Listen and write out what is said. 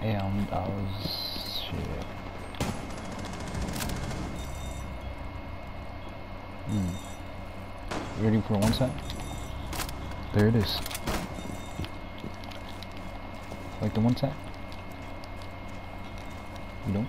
and I was shit. Hmm. Ready for one set? There it is. Like the one set? You don't?